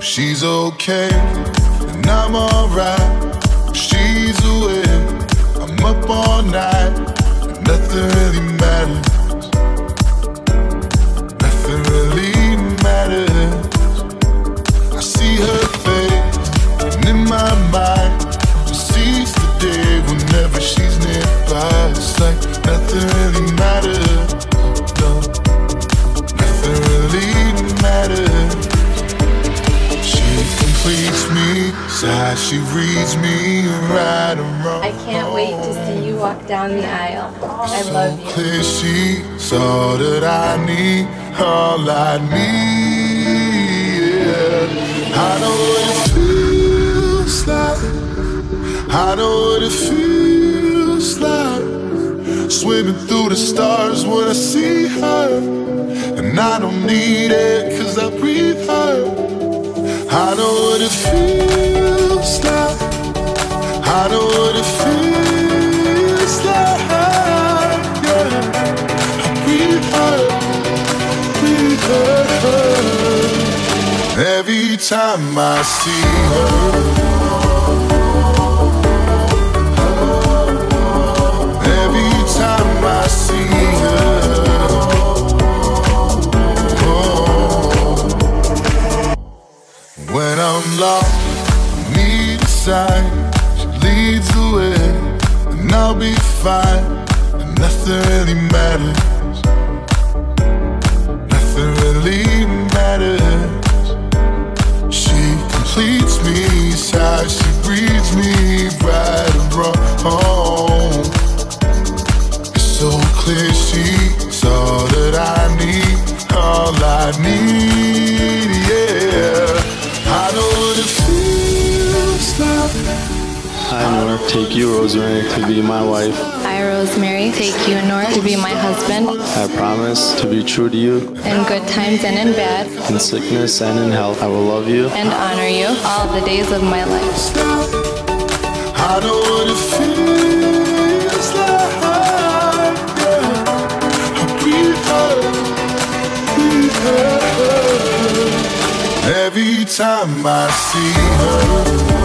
She's okay, and I'm alright. She's away, I'm up all night. Nothing really matters. Side she reads me right and wrong. I can't wait to see you walk down the aisle. I love you. Clear she's all that I need, all I need. Yeah. I know what it feels like. I know what it feels like. Swimming through the stars when I see her. And I don't need it cause I breathe her. I know what it feels like. I know what it feels like. Yeah. Every time I see her. Lost, need a sign. She leads the way, and I'll be fine. And nothing really matters. Nothing really matters. She completes me, side she breathes me right and wrong. It's so clear she's all that I need, all I need, take you, Rosemary, to be my wife. I, Rosemary, take you, Noor, to be my husband. I promise to be true to you In good times and in bad, in sickness and in health. I will love you and honor you all the days of my life. I know what it feels like. Yeah. I breathe her, breathe. Every time I see her.